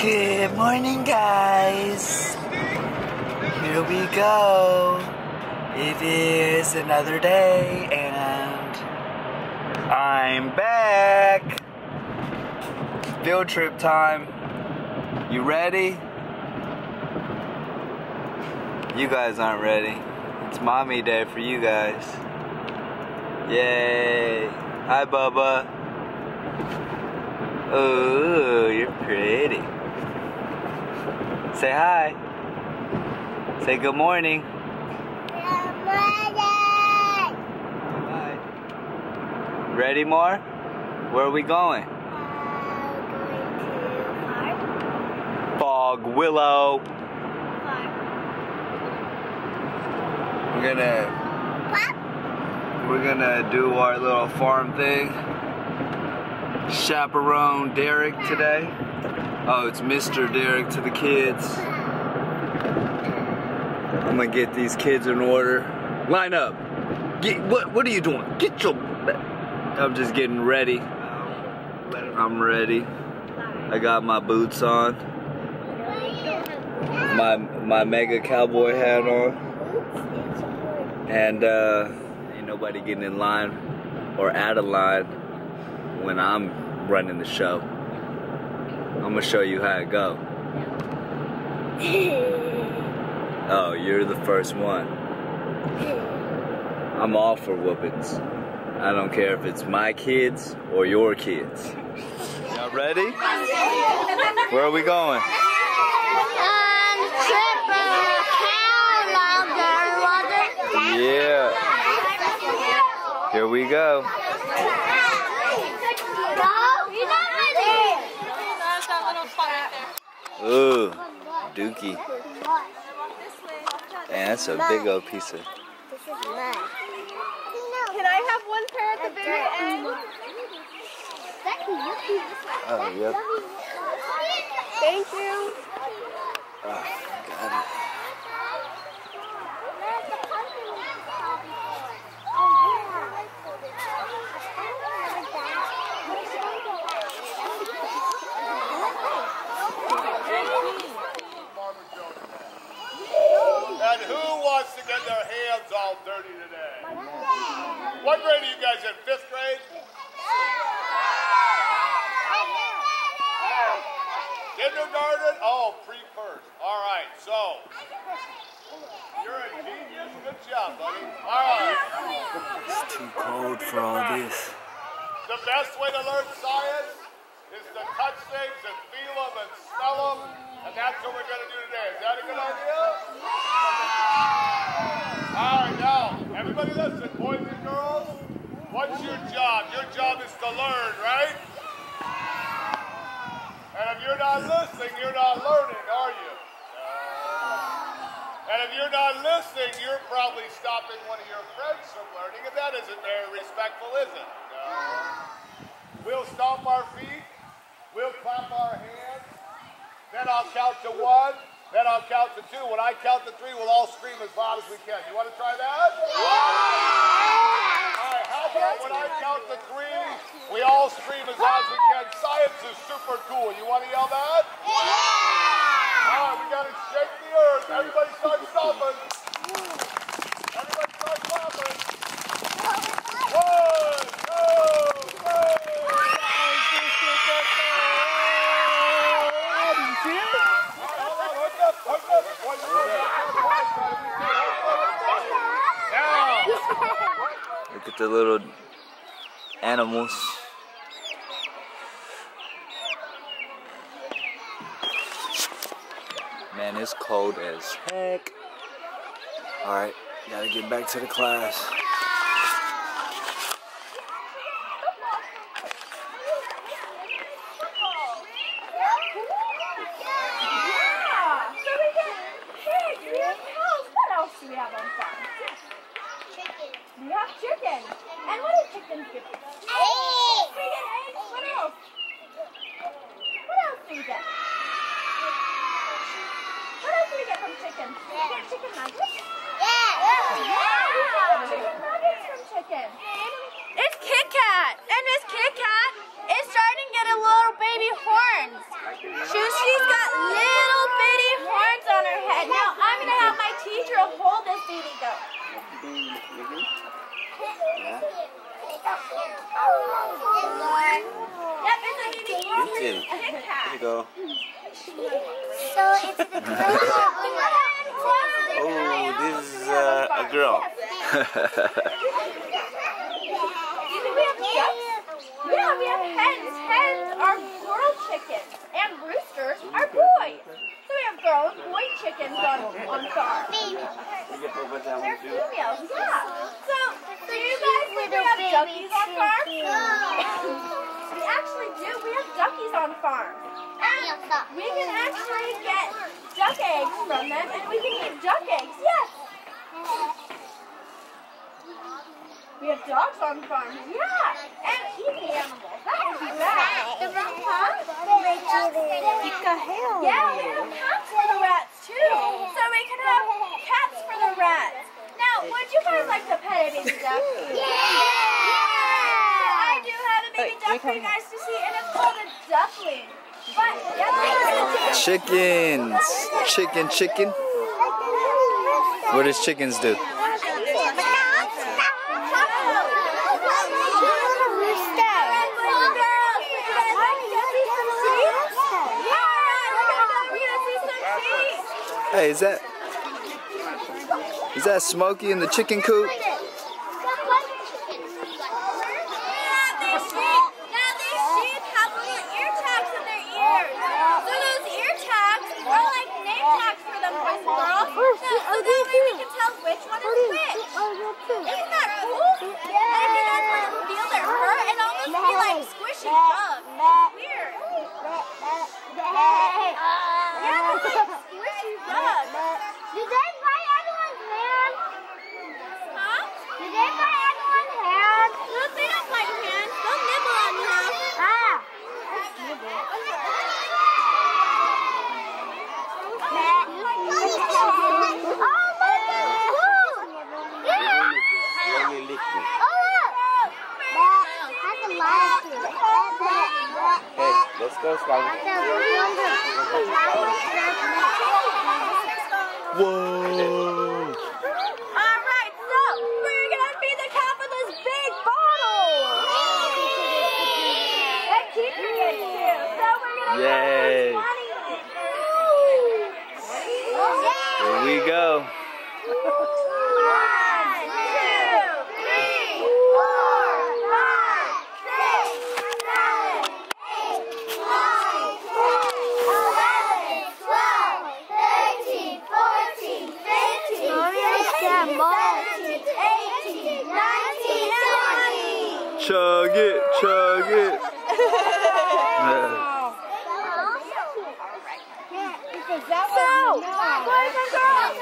Good morning, guys. Here we go. It is another day, and I'm back. Field trip time. You ready? You guys aren't ready. It's mommy day for you guys. Yay. Hi, Bubba. Oh, you're pretty. Say hi. Say good morning. Good morning. Bye. Ready more? Where are we going? Fog Willow. Farm. We're gonna What? we're gonna do our little farm thing. Chaperone Derek today. Oh, it's Mr. Derek to the kids. I'm gonna get these kids in order. Line up. Get what? What are you doing? Get your. I'm just getting ready. I'm ready. I got my boots on. My my mega cowboy hat on. And uh, ain't nobody getting in line or out of line when I'm running the show. I'm gonna show you how it go. Oh, you're the first one. I'm all for whoopings. I don't care if it's my kids or your kids. Y'all ready? Where are we going? Yeah. Here we go. Ooh, dookie. Man, that's a big old piece of. Can I have one pair at the very end? Oh, yep. Thank you. Oh, got it. And who get their hands all dirty today? What grade are you guys in? Fifth grade? Kindergarten? Oh, pre-first. All right, so you're a genius. Good job, buddy. All right. It's too cold for all this. The best way to learn science is to touch things and feel them and smell them, and that's what we're going to do today. Is that a good idea? All right, now, everybody listen, boys and girls. What's your job? Your job is to learn, right? And if you're not listening, you're not learning, are you? And if you're not listening, you're probably stopping one of your friends from learning, and that isn't very respectful, is it? We'll stomp our feet. We'll clap our hands. I'll count to one. Then I'll count to two. When I count to three, we'll all scream as loud as we can. You want to try that? Yeah. All right, how about when I count to three, we all scream as loud as we can. Science is super cool. You want to yell that? Yeah. All right, we got to shake the earth. Everybody start stomping. Everybody start clapping. One, two, three. Look at the little animals. Man, it's cold as heck. Alright, gotta get back to the class. Yeah. So we can hey, do we have cows? What else do we have on farm? We have chicken. And what do chickens give us? Eggs. We get eggs. What else? What else do we get? What else do we get from chicken? Do we get chicken nuggets? Yeah, we get chicken nuggets from chicken. It's Kit Kat. And Miss Kit Kat is starting to get a little baby horns. She, she's got Justin. Kit Kat. Here you go. So it's the girl. Oh, this is uh, a girl. We have ducks. Yeah, we have hens. Hens are girl chickens, and roosters are boys. So we have girl and boy chickens on on farm. They're females, yeah. So, you guys think we have duckies on farm? we actually do. We have duckies on. And we can actually get duck eggs from them, and we can eat duck eggs. Yes. We have dogs on farms, yeah, and eating animals. That would be bad. The rats, huh? Yeah, we have cats for the rats too. So we can have cats for the rats. Now, would you guys like to pet a baby duck? Yeah! I do have a baby duck for you guys to see, and it's called a duckling. But, yeah, Chickens. Chicken, chicken. What does chickens do? Hey, is that is that Smokey in the chicken coop? Which one is which? Isn't that cool? And if you guys want to feel their fur, it almost feel like squishy bugs. It's weird. Yeah, it's like squishy bugs. Did they buy everyone's hand? Huh? Did they buy everyone's hand? No, they don't like hands. They'll nibble on you. Ah. Oh, look! Yeah! Let me lick me. Oh, look! That's a lot of food. Hey, let's go, Skylar. Whoa! Alright, so we're gonna feed the cat with this big bottle. And keep it too. So we're gonna Yay. put money Here we go. One, two, three, four, five, six, seven, eight, nine, ten, eleven, twelve, thirteen, fourteen, fifteen, sixteen, seventeen, eighteen, nineteen, twenty. Chug it, chug it. So, boys and girls,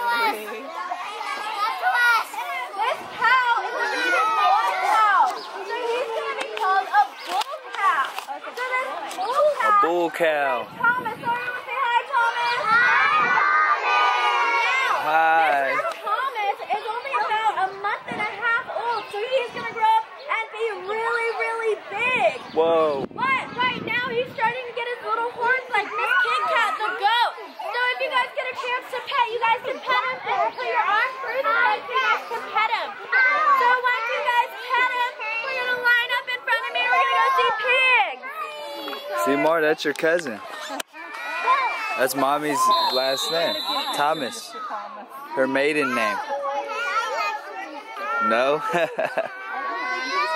this cow is a really bull cow. So he's gonna be called a bull cow. So this bull cow. Thomas, say hi, Thomas. Now, Hi. Mr. Thomas is only about a month and a half old, so he's gonna grow up and be really, really big. Whoa. But right now he's starting to get his little horns like Miss Kit Kat, the goat. So if you guys get a chance to pet, you guys can pet him. and Put your arm through the legs, you guys can pet him. So once you guys pet him, we're gonna line up in front of me. We're gonna go see pigs. Seymour, that's your cousin. That's mommy's last name. Thomas. Her maiden name. No?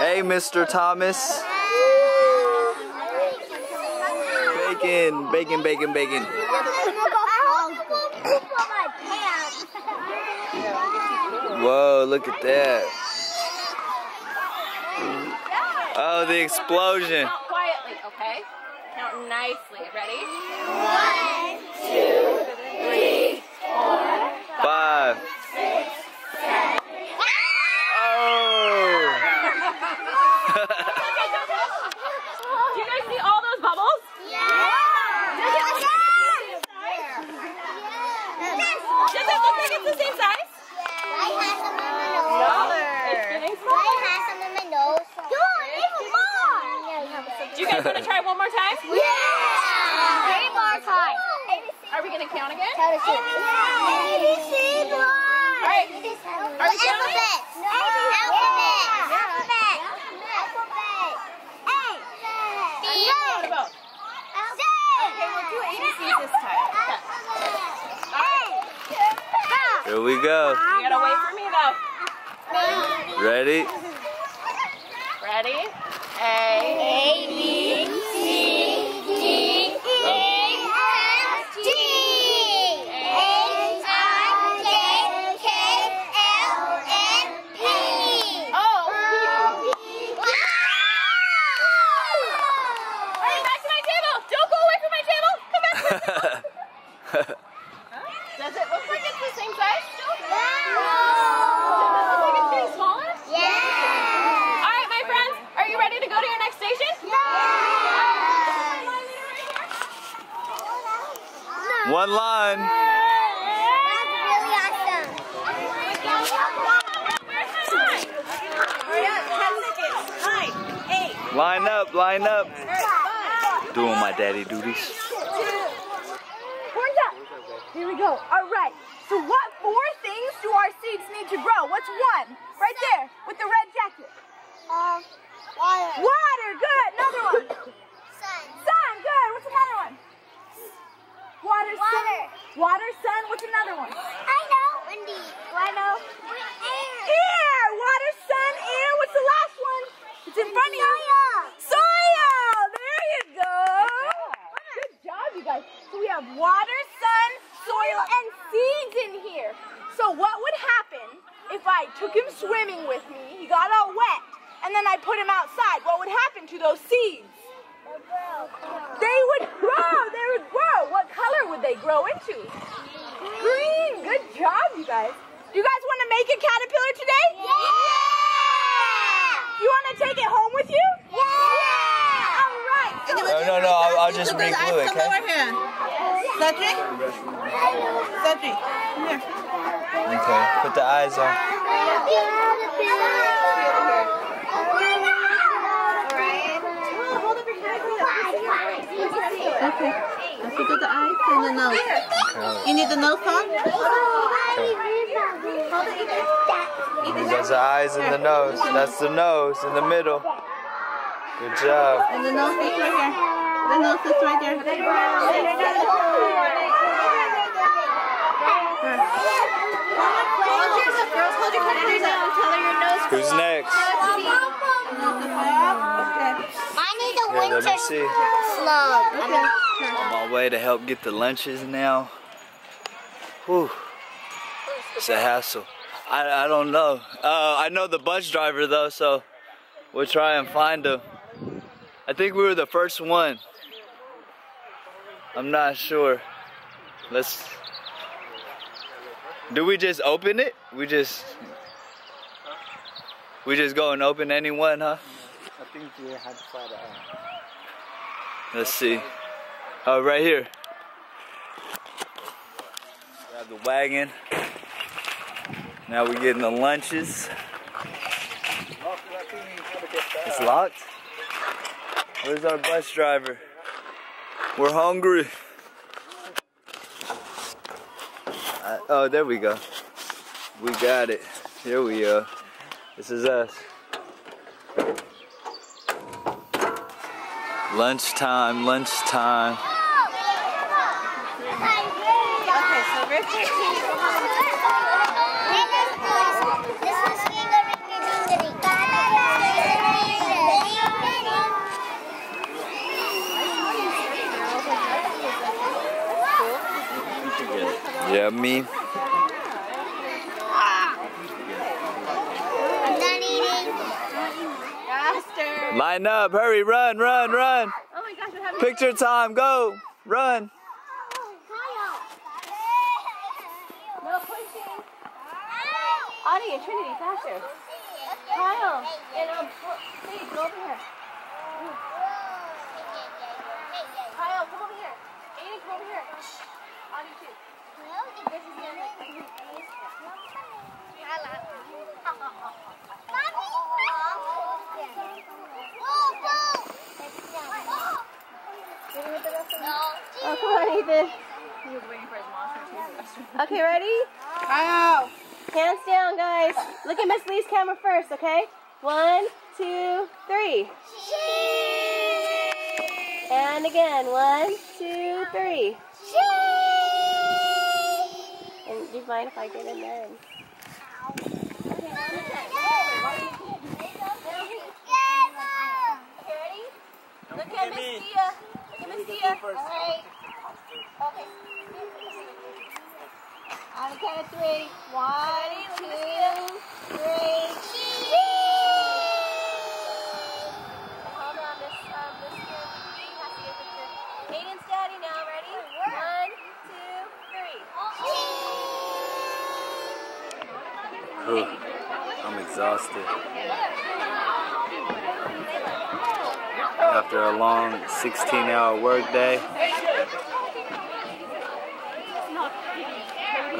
hey, Mr. Thomas. Bacon, bacon, bacon, bacon. Whoa, look at that. Oh, the explosion. Count quietly, okay? Count nicely. Ready? Five. Oh. Do you guys see all those bubbles? Does it look like it's the same size? going to count again? Count us in. A, B, C, All right. Are we Alphabet. Alphabet. Alphabet. Alphabet. A. B. What about? C. Okay, we'll do A, B, C this time. Right. Here we go. You gotta wait for me though. Ready? Ready? A. A, B. Line up, line up. Doing my daddy duties. Horns up. Here we go. All right. So what four things do our seeds need to grow? What's one? Right there with the red jacket. Um, water. Water. Good. Another one. Sun. Sun. Good. What's another one? Water. Sun. Water. Water. Sun. What's another one? I know. Windy. I know. Air. Air. Water. Sun. Air. What's the last one? It's in front of you. Soil. Soil. There you go. Good job, you guys. So we have water, sun, soil, and seeds in here. So what would happen if I took him swimming with me, he got all wet, and then I put him outside? What would happen to those seeds? They would grow. They would grow. What color would they grow into? Green. Good job, you guys. Do you guys want to make a caterpillar today? Yeah. You want to take it home with you? Yeah. All right. No, no, no. I'll, I'll just re glue it, Come over okay? here. Cedric? Cedric, come here. Okay. Put the eyes on. Okay. Let's look at the eyes and the nose. You need the nose on? That's the eyes and the nose. That's the nose in the middle. Good job. And the nose is right here. The nose is right there. Girls, hold your cutters out until your nose Who's next? I need a Here, let winter me see. slug. On my way to help get the lunches now. Whew. It's a hassle. I, I don't know. Uh, I know the bus driver though, so we'll try and find him. I think we were the first one. I'm not sure. Let's. Do we just open it? We just. We just go and open any one, huh? I think we had to find out. Uh, Let's see. Oh, right here. Have the wagon. Now we're getting the lunches. It's locked. Where's our bus driver? We're hungry. Uh, oh, there we go. We got it. Here we are. This is us. Lunchtime, lunchtime. Okay, so. Yeah, me. I'm done eating. faster. Line up, hurry, run, run, run. Oh my gosh, what happened? Picture time, go, run. No pushing. Audie and Trinity, faster. Kyle and um, please go over here. Kyle, come over here. Aiden, come over here. Audie too. This is the end. Oh, come on, Ethan. He was waiting for his mom to use the restroom. Okay, ready? Kyle. Hands down, guys. Look at Miss Lee's camera first, okay? One, two, three. And again, one, two, three. And you mind if I get in there and ready? Look at Miss Tia. Look at Miss Tia. Alright. Okay. On the count of three. One, two, three. Hold on, Miss um, Miss Tia. She has to get a picture. Aiden's daddy now. Ready? One, two, three. Whew. I'm exhausted. After a long 16 hour workday,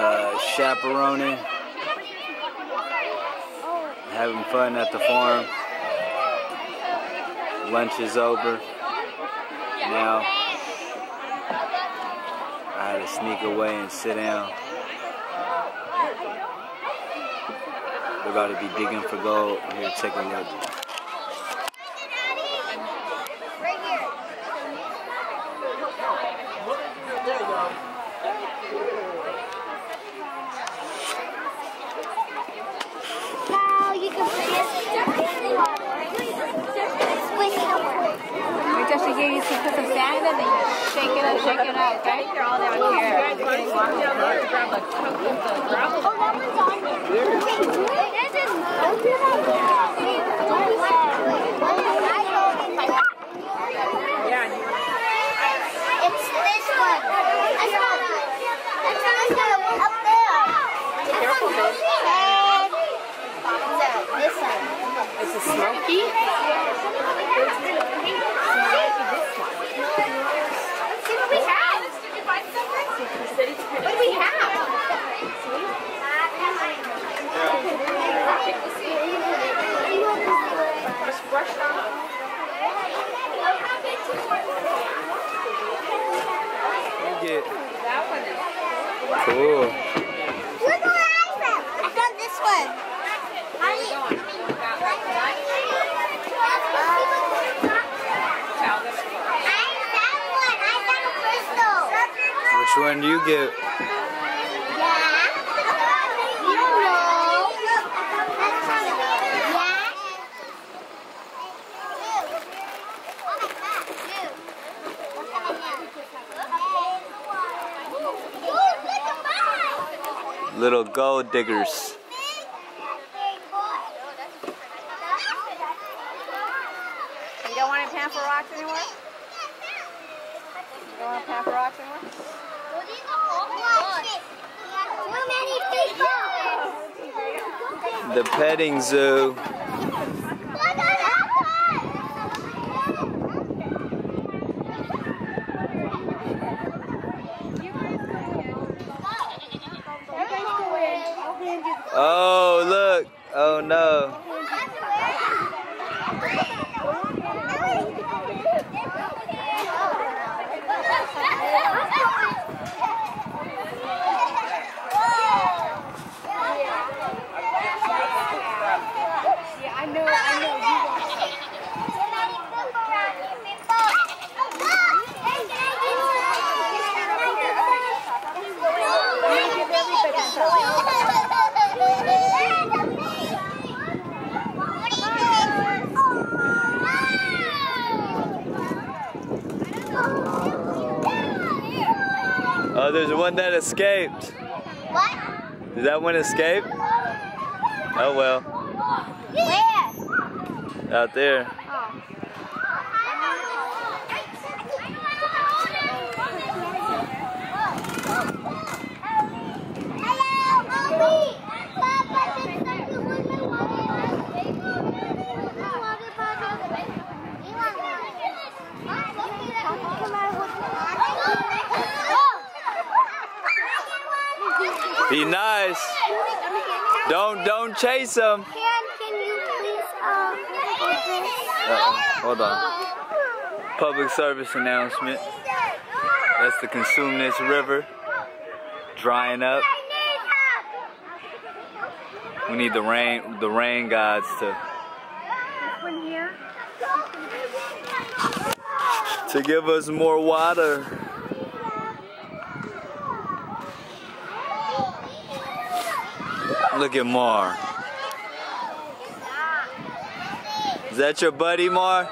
uh, chaperoning, having fun at the farm. Lunch is over. Now, I had to sneak away and sit down. We're about to be digging for gold. Here, take a look. Now you can play it. Wait till she gives you some, put some sand in it, then you shake it up, shake it up, okay? They're all down here. Oh, that one's on there. It's this one. That's not, that's not the one up there. Careful, babe. No, this one. Is it smoky? See what we have. What do we have? You get. Cool. Look what I found. I found this one. I found one. I found a crystal. Which one do you get? Yeah. You don't know. That's kind of Yeah. Little gold diggers. You don't want to pan rocks anymore? You don't want to pan rocks anymore? Too many people. The petting zoo. Oh, look. Oh, no. Yeah, I know, I know. You want Oh, there's one that escaped. What? Did that one escape? Oh, well. Where? Out there. Be nice. Don't don't chase them. Can, can you please, um. Uh-oh. Hold on. Public service announcement. That's the Consumnes River drying up. We need the rain the rain gods to to give us more water. Look at Mar. Is that your buddy, Mar?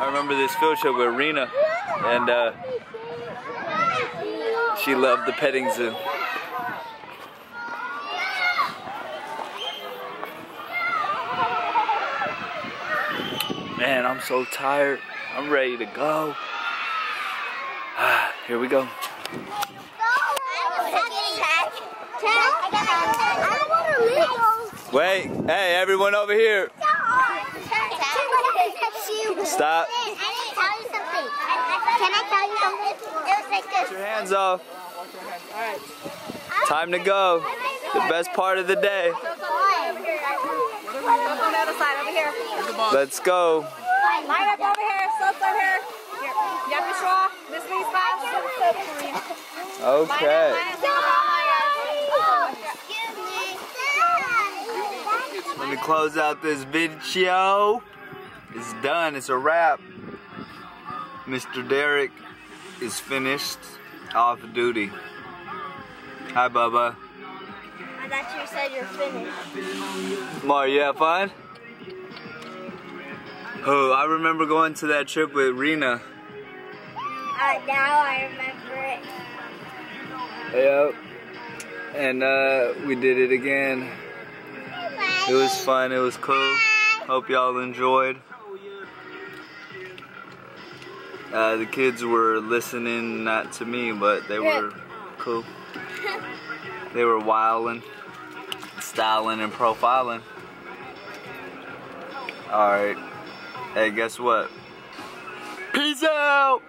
I remember this field trip with Rena, and uh, she loved the petting zoo. Man, I'm so tired. I'm ready to go. Ah, here we go. Wait, hey, everyone over here. Stop. I need to tell you something. Can I tell you something? It was like Get this. your hands off. Time to go. The best part of the day. On the other side, over here. Let's go. Line up over here, slopes over here. Here. You have your straw. This leads fast. Okay. Let me close out this video. It's done. It's a wrap. Mr. Derek is finished off duty. Hi, Bubba. I thought you said you're finished. Mar, you have fun? Oh, I remember going to that trip with Rena. Uh, now I remember it. Yep. And uh, we did it again. It was fun. It was cool. Hope y'all enjoyed. Uh, the kids were listening, not to me, but they were cool. They were wilding, styling, and profiling. Alright. Hey, guess what? Peace out!